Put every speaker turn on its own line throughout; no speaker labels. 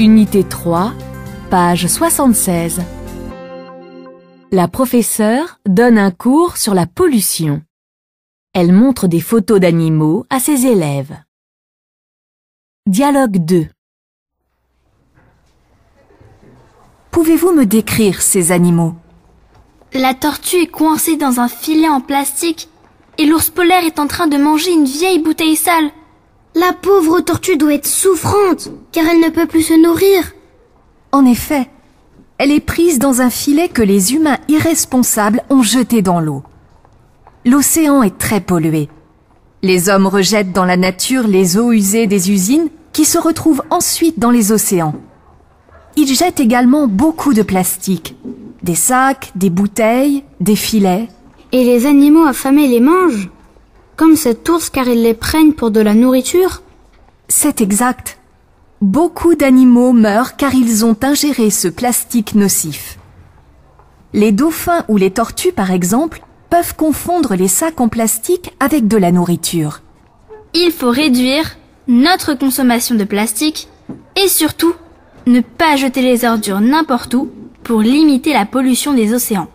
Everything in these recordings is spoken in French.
Unité 3, page 76. La professeure donne un cours sur la pollution. Elle montre des photos d'animaux à ses élèves. Dialogue 2.
Pouvez-vous me décrire ces animaux?
La tortue est coincée dans un filet en plastique et l'ours polaire est en train de manger une vieille bouteille sale.
La pauvre tortue doit être souffrante, car elle ne peut plus se nourrir.
En effet, elle est prise dans un filet que les humains irresponsables ont jeté dans l'eau. L'océan est très pollué. Les hommes rejettent dans la nature les eaux usées des usines qui se retrouvent ensuite dans les océans. Ils jettent également beaucoup de plastique. Des sacs, des bouteilles, des filets.
Et les animaux affamés les mangent Comme cet ours car ils les prennent pour de la nourriture
C'est exact. Beaucoup d'animaux meurent car ils ont ingéré ce plastique nocif. Les dauphins ou les tortues, par exemple, peuvent confondre les sacs en plastique avec de la nourriture.
Il faut réduire notre consommation de plastique et surtout ne pas jeter les ordures n'importe où pour limiter la pollution des océans.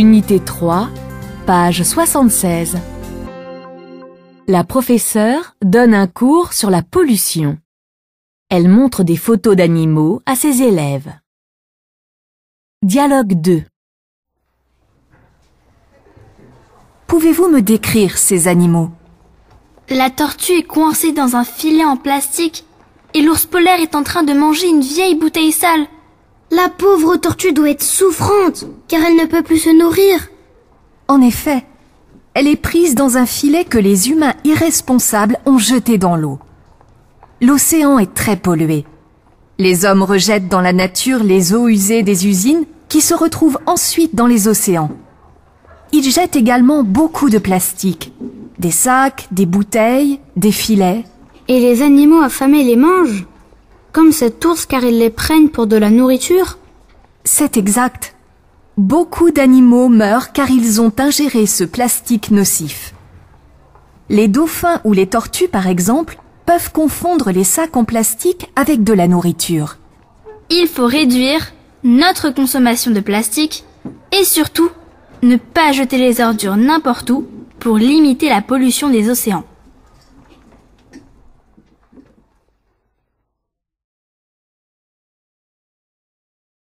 Unité 3, page 76. La professeure donne un cours sur la pollution. Elle montre des photos d'animaux à ses élèves. Dialogue 2.
Pouvez-vous me décrire ces animaux?
La tortue est coincée dans un filet en plastique et l'ours polaire est en train de manger une vieille bouteille sale.
La pauvre tortue doit être souffrante, car elle ne peut plus se nourrir.
En effet, elle est prise dans un filet que les humains irresponsables ont jeté dans l'eau. L'océan est très pollué. Les hommes rejettent dans la nature les eaux usées des usines qui se retrouvent ensuite dans les océans. Ils jettent également beaucoup de plastique. Des sacs, des bouteilles, des filets.
Et les animaux affamés les mangent Comme cet ours car ils les prennent pour de la nourriture
C'est exact. Beaucoup d'animaux meurent car ils ont ingéré ce plastique nocif. Les dauphins ou les tortues, par exemple, peuvent confondre les sacs en plastique avec de la nourriture.
Il faut réduire notre consommation de plastique et surtout ne pas jeter les ordures n'importe où pour limiter la pollution des océans.